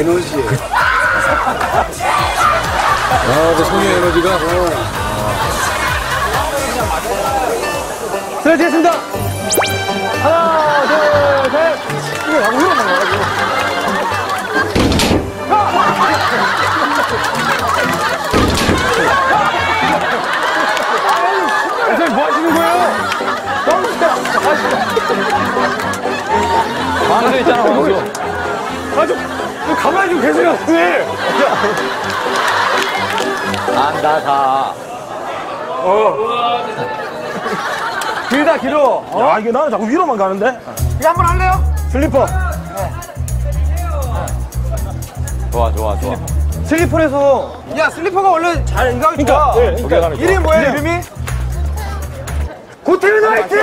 에너지예요. 아, 그 성의 에너지가. 스트레치 했습니다. 하나, 둘, 셋. 야구 흐름만 나가지고. 선생님 뭐 하시는 거예요? 방수 있잖아, 방수. 아, 좀, 좀 가만히 좀 계세요, 선생님. 안다, 다. 길다, 길어. 야, 이게 나는 자꾸 위로만 가는데? 이거 한번 할래요? 슬리퍼. 좋아, 좋아, 좋아. 슬리퍼에서. 야, 슬리퍼가 원래 잘, 이거 하기 좋아. 네, 그러니까 이름이 뭐야, 이름이? 고태민 화이팅!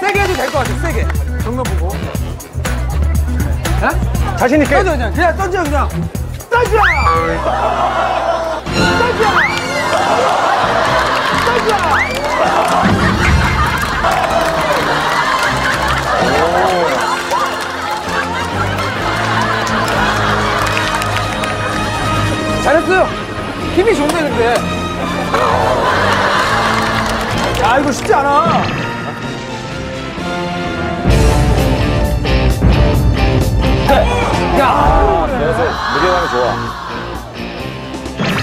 세게 해도 될 것 같아, 세게. 정면 보고. 자신 있게. 던져, 그냥. 그냥 던져, 그냥. 던져! 던져! 던져! 잘했어요. 힘이 좋네, 근데. 야, 이거 쉽지 않아. 무게감이 좋아.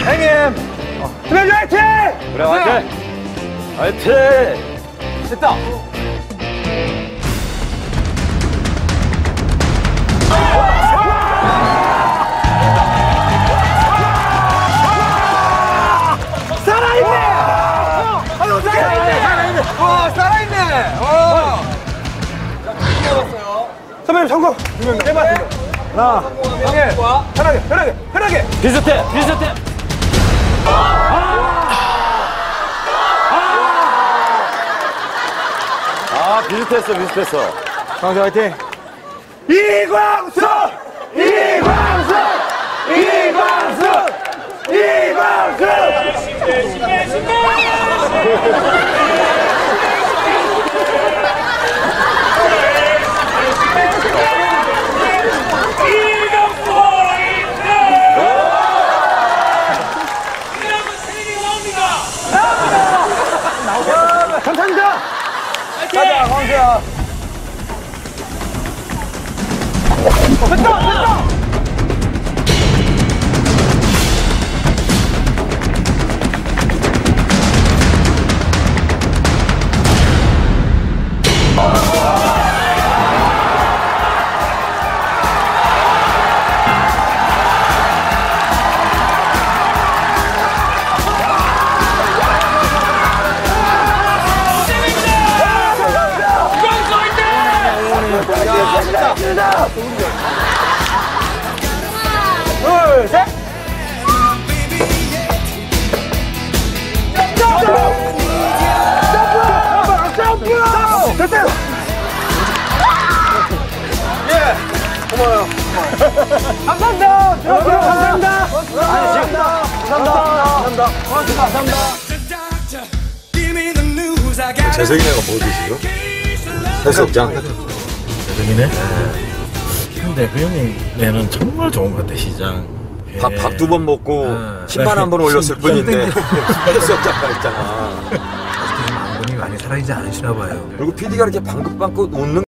형님. 스멜 화이팅! 그래, 화이팅! 화이팅! 됐다. 살아있네! 와! 선배님, 성공! 해봐, 하나, 형님, 편하게, 편하게, 편하게! 비슷해, 비슷해. 아, 비슷했어, 비슷했어. 강수 화이팅! 이광수! 이광수! 이광수! 이광수! 감사합니다! 가자, 광수야! 됐다! 됐다! 둘, 셋! 점프! 점프! 점프! 됐다! 예, 고마워요. 감사합니다. 들어가세요. 감사합니다. 감사합니다. 감사합니다. 고맙습니다. 감사합니다. 재석이네가 뭐 드시죠? 해수욕장? 여기네. 근데 그 형님네는 정말 좋은 것 같아 시장. 밥, 밥두번 먹고 어. 10만 한번 올렸을 뿐인데 해수욕장 있잖아. 마음이 많이 살아있지 않으시나 봐요. 그리고 PD가 이렇게 방긋방긋 웃는